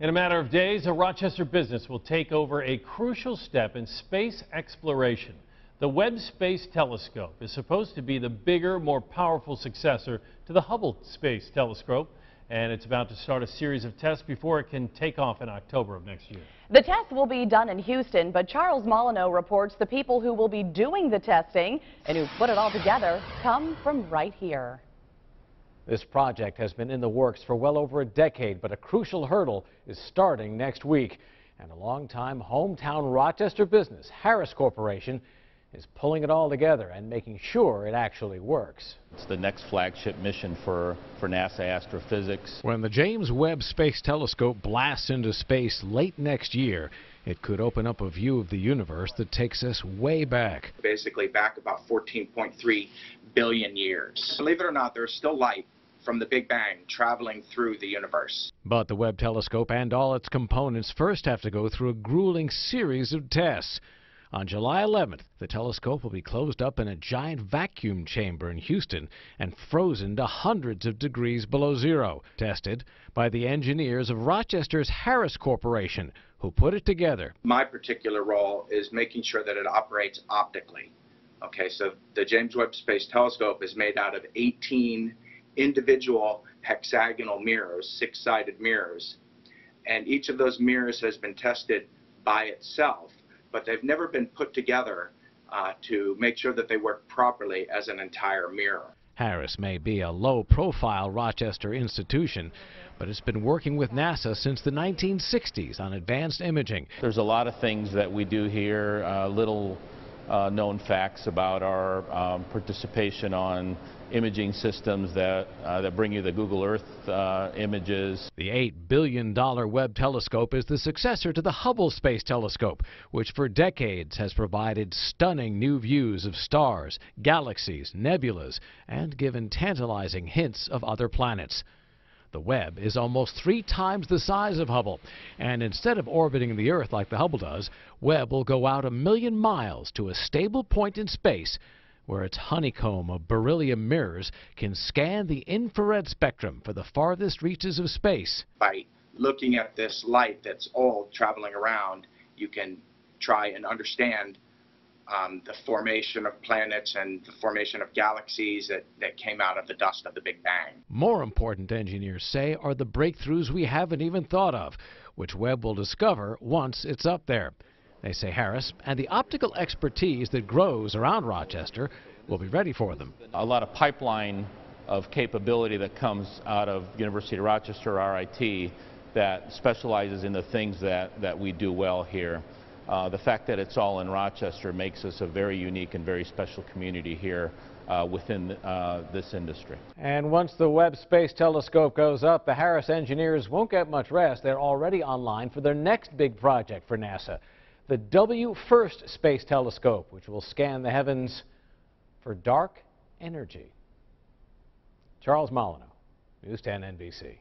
In a matter of days, a Rochester business will take over a crucial step in space exploration. The Webb Space Telescope is supposed to be the bigger, more powerful successor to the Hubble Space Telescope, and it's about to start a series of tests before it can take off in October of next year. The test will be done in Houston, but Charles Molyneux reports the people who will be doing the testing and who put it all together come from right here. This project has been in the works for well over a decade, but a crucial hurdle is starting next week. And a longtime hometown Rochester business, Harris Corporation, is pulling it all together and making sure it actually works. It's the next flagship mission for, for NASA astrophysics. When the James Webb Space Telescope blasts into space late next year, it could open up a view of the universe that takes us way back. Basically back about 14.3 billion years. Believe it or not, there's still light from the Big Bang traveling through the universe. But the Webb telescope and all its components first have to go through a grueling series of tests. On July 11th, the telescope will be closed up in a giant vacuum chamber in Houston and frozen to hundreds of degrees below zero, tested by the engineers of Rochester's Harris Corporation, who put it together. My particular role is making sure that it operates optically. Okay, so the James Webb Space Telescope is made out of 18 individual hexagonal mirrors, six-sided mirrors, and each of those mirrors has been tested by itself, but they've never been put together uh, to make sure that they work properly as an entire mirror. Harris may be a low-profile Rochester institution, but it's been working with NASA since the 1960s on advanced imaging. There's a lot of things that we do here, uh, little uh, known facts about our um, participation on imaging systems that, uh, that bring you the Google Earth uh, images. The $8 billion Webb telescope is the successor to the Hubble Space Telescope, which for decades has provided stunning new views of stars, galaxies, nebulas, and given tantalizing hints of other planets. The Webb is almost three times the size of Hubble, and instead of orbiting the Earth like the Hubble does, Webb will go out a million miles to a stable point in space where its honeycomb of beryllium mirrors can scan the infrared spectrum for the farthest reaches of space. By looking at this light that's all traveling around, you can try and understand um, the formation of planets and the formation of galaxies that, that came out of the dust of the Big Bang. More important, engineers say, are the breakthroughs we haven't even thought of, which Webb will discover once it's up there. They say Harris and the optical expertise that grows around Rochester will be ready for them. A lot of pipeline of capability that comes out of University of Rochester RIT that specializes in the things that, that we do well here. Uh, the fact that it's all in Rochester makes us a very unique and very special community here uh, within uh, this industry. And once the Webb Space Telescope goes up, the Harris engineers won't get much rest. They're already online for their next big project for NASA, the W-FIRST Space Telescope, which will scan the heavens for dark energy. Charles Molyneux, News 10 NBC.